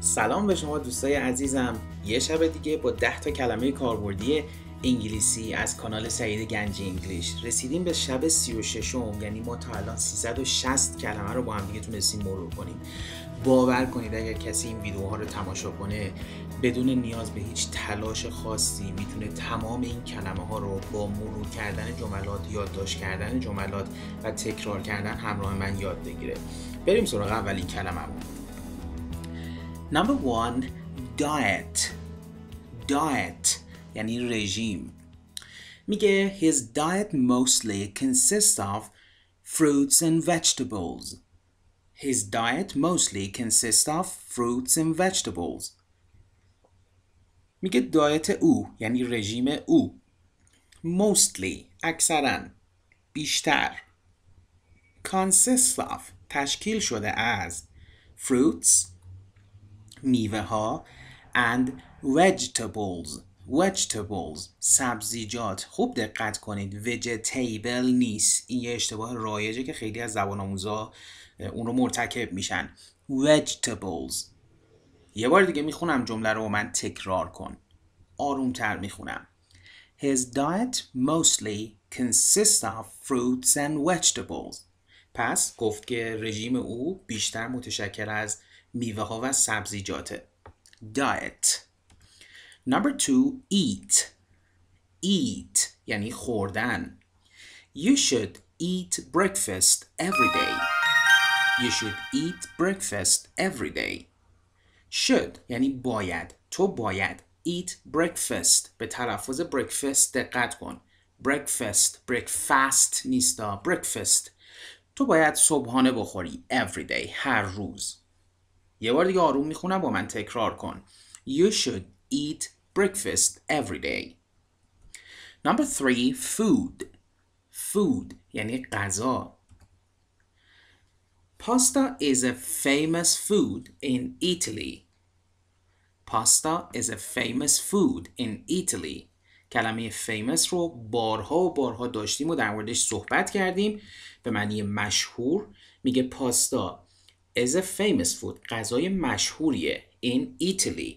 سلام به شما دوستای عزیزم. یه شب دیگه با 10 تا کلمه کاربردی انگلیسی از کانال سعید گنجی انگلیش. رسیدیم به شب 36 م یعنی ما تا الان 360 کلمه رو با هم دیگه تونستیم مرور کنیم. باور کنید اگر کسی این ویدیوها رو تماشا کنه بدون نیاز به هیچ تلاش خاصی می‌تونه تمام این کلمه ها رو با مرور کردن جملات یادداشت کردن جملات و تکرار کردن همراه من یاد بگیره. بریم سراغ اولین کلمه Number one, diet. Diet یعنی رژیم. میگه his diet mostly consists of fruits and vegetables. His diet mostly consists of fruits and vegetables. میگه دایت او یعنی رژیم او mostly اکثرا بیشتر consists of تشکیل شده از fruits میوه ها and vegetables. Vegetables سبزیجات. خوب دقت کنید vegetable نیست. این یه اشتباه رایجه که خیلی از زبان آموزا اون رو مرتکب میشن. Vegetables. یه بار دیگه می‌خونم جمله رو من تکرار کن. آرومتر می‌خونم. His diet mostly consists of fruits and vegetables. پس گفت که رژیم او بیشتر متشکل از میوه ها و سبزیجاته diet number two eat eat یعنی خوردن you should eat breakfast every day you should eat breakfast every day should یعنی باید تو باید eat breakfast به تلفظ breakfast دقت کن breakfast breakfast نیستا breakfast تو باید صبحانه بخوری every day هر روز یه بار دیگه آروم می‌خونم با من تکرار کن You should eat breakfast every day Number three, food Food یعنی غذا Pasta is a famous food in Italy Pasta is a famous food in Italy کلمه famous رو بارها و بارها داشتیم و در موردش صحبت کردیم به معنی مشهور میگه پاستا is a famous food غذای مشهوریه in Italy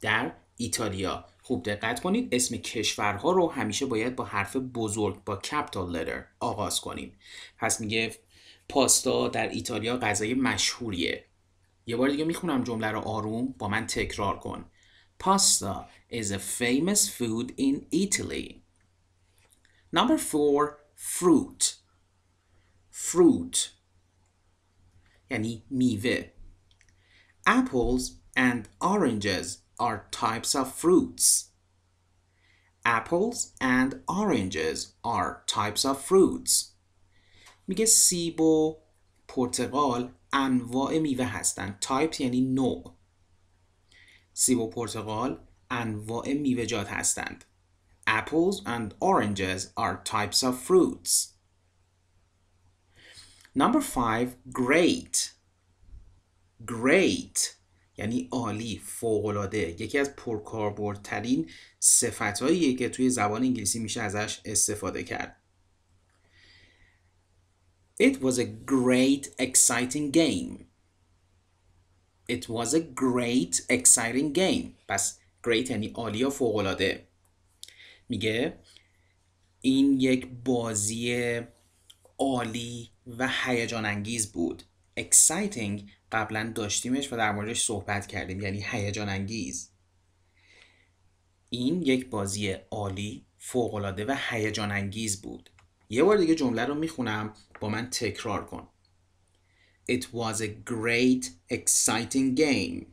در ایتالیا خوب دقت کنید اسم کشورها رو همیشه باید با حرف بزرگ با capital letter آغاز کنیم پس میگه پاستا در ایتالیا غذای مشهوریه یه بار دیگه می‌خونم جمله رو آروم با من تکرار کن Pasta is a famous food in Italy. Number four, fruit. Fruit. یعنی میوه. Apples and oranges are types of fruits. Apples and oranges are types of fruits. میگه سیب و پرتقال انواع میوه هستند. تایپ یعنی نوع. سیب و پرتقال انواع میوه‌جات هستند. Apples and oranges are types of fruits. Number five, great. Great یعنی عالی، فوق‌العاده. یکی از پرکاربردترین صفتهاییه که توی زبان انگلیسی میشه ازش استفاده کرد. It was a great exciting game. It was a great exciting game. پس great یعنی عالی و فوق‌العاده. میگه این یک بازی عالی و هیجان انگیز بود. exciting قبلا داشتیمش و در موردش صحبت کردیم یعنی هیجان انگیز. این یک بازی عالی، فوق‌العاده و هیجان انگیز بود. یه بار دیگه جمله رو می‌خونم با من تکرار کن. It was a great, exciting game.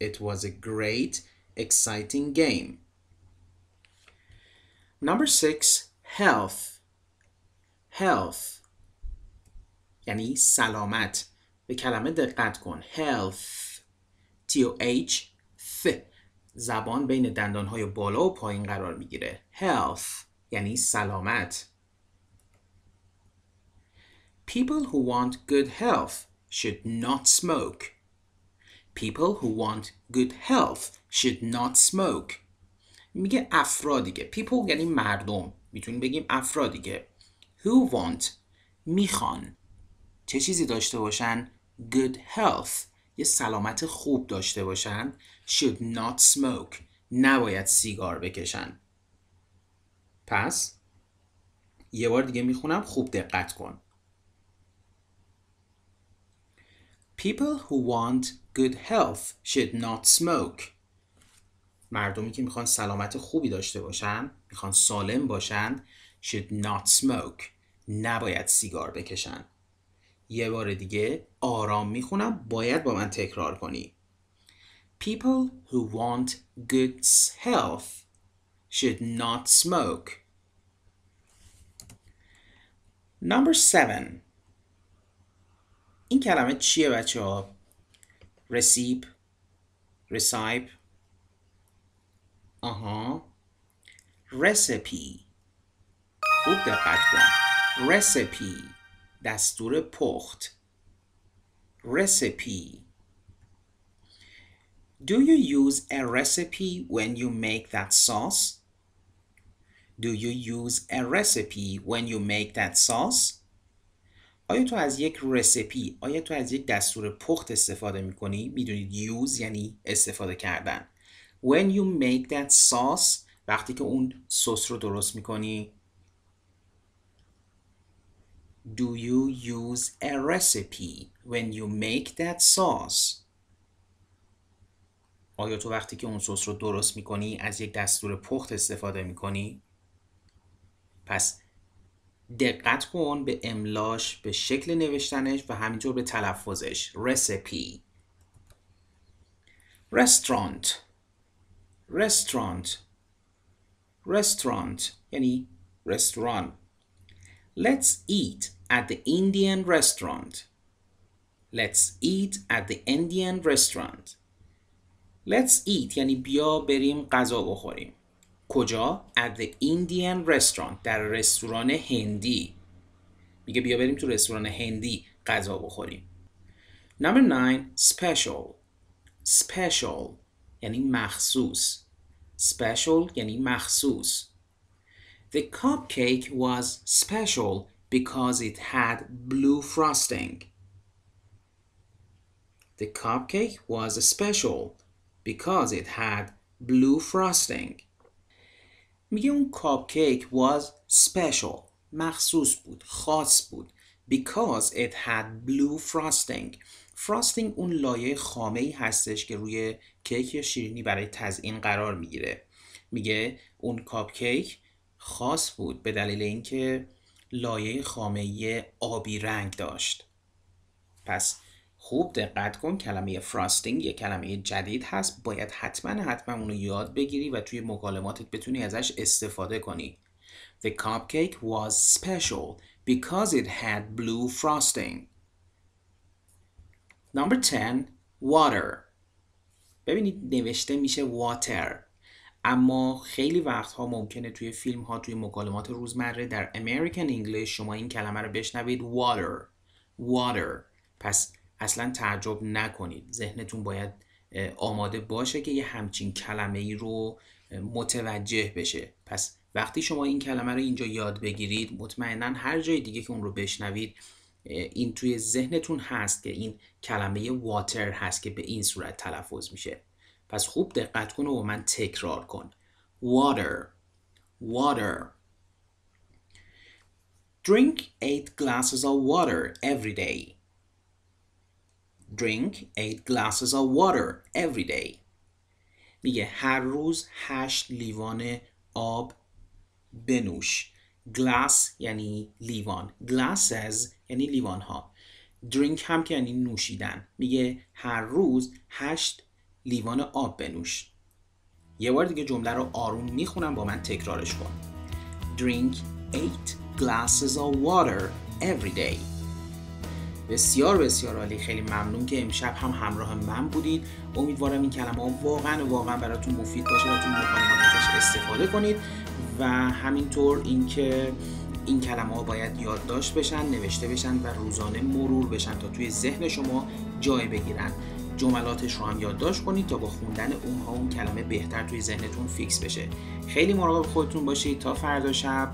It was a great, exciting game. Number six, health. Health. یعنی سلامت. به کلمه دقت کن. Health. T-O-H. th. زبان بین دندانهای بالا و پایین قرار می‌گیره. Health. یعنی سلامت. People who want good health should not smoke. People who want good health should not smoke. میگه افرادی که people یعنی مردم می‌تونیم بگیم افرادی که who want می‌خوان. چه چیزی داشته باشن؟ Good health. یه سلامت خوب داشته باشن. Should not smoke. نباید سیگار بکشن. پس یه بار دیگه می‌خونم خوب دقت کن. People who want good health should not smoke. مردمی که می‌خوان سلامت خوبی داشته باشن می‌خوان سالم باشن should not smoke. نباید سیگار بکشن. یه بار دیگه آرام می‌خونم باید با من تکرار کنی. People who want good health should not smoke. Number seven. این کلمه چیه بچه ها؟ رسیب رسایب آها. رسپی خوب دقت کن رسپی دستور پخت recipe Do you use a recipe when you make that sauce? Do you use a recipe when you make that sauce? آیا تو از یک رسیپی آیا تو از یک دستور پخت استفاده می‌کنی؟ می‌دونید use یعنی استفاده کردن When you make that sauce وقتی که اون سس رو درست می‌کنی Do you use a recipe when you make that sauce? آیا تو وقتی که اون سس رو درست می‌کنی از یک دستور پخت استفاده می‌کنی؟ پس دقت کن به املاش به شکل نوشتنش و همینطور به تلفظش. Recipe. Restaurant. Restaurant. Restaurant. یعنی رستوران. Let's eat at the Indian restaurant. Let's eat at the Indian restaurant. Let's eat یعنی بیا بریم غذا بخوریم. کجا؟ At the Indian restaurant. در رستوران هندی. میگه بیا بریم تو رستوران هندی غذا بخوریم. Number nine, special. Special یعنی مخصوص. Special یعنی مخصوص. The cupcake was special because it had blue frosting. The cupcake was special because it had blue frosting. میگه اون کاپکیک was special مخصوص بود خاص بود because it had blue frosting frosting اون لایه خامه ای هستش که روی کیک یا شیرینی برای تزیین قرار میگیره میگه اون کاپکیک خاص بود به دلیل اینکه لایه خامه آبی رنگ داشت. پس خوب دقت کن کلمه فراستینگ یه کلمه جدید هست. باید حتما حتما اونو یاد بگیری و توی مکالماتت بتونی ازش استفاده کنی. The cupcake was special because it had blue frosting. Number 10 Water. ببینید نوشته میشه water. اما خیلی وقتها ممکنه توی فیلم ها توی مکالمات روزمره در American English شما این کلمه رو بشنوید water water. پس اصلا تعجب نکنید. ذهنتون باید آماده باشه که یه همچین کلمه ای رو متوجه بشه. پس وقتی شما این کلمه رو اینجا یاد بگیرید مطمئنا هر جای دیگه که اون رو بشنوید این توی ذهنتون هست که این کلمه واتر هست که به این صورت تلفظ میشه. پس خوب دقت کن و من تکرار کن. Water. Water. Drink eight glasses of water every day. Drink eight glasses of water every day. میگه هر روز هشت لیوان آب بنوش. گلاس یعنی لیوان. Glasses یعنی لیوان ها درینک هم که یعنی نوشیدن. میگه هر روز هشت لیوان آب بنوش. یه بار دیگه جمله رو آروم می‌خونم با من تکرارش کن. Drink 8 glasses of water every day. بسیار بسیار عالی. خیلی ممنون که امشب هم همراه من بودید امیدوارم این کلمه ها واقعا واقعا براتون مفید باشه و تو مکالمات استفاده کنید. و همینطور اینکه این کلمه ها باید یادداشت بشن نوشته بشن و روزانه مرور بشن تا توی ذهن شما جای بگیرن. جملاتش رو هم یادداشت کنید تا با خوندن اونها اون کلمه بهتر توی ذهنتون فیکس بشه. خیلی مراقب خودتون باشید. تا فردا شب.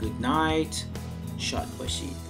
گود نایت شاد باشید.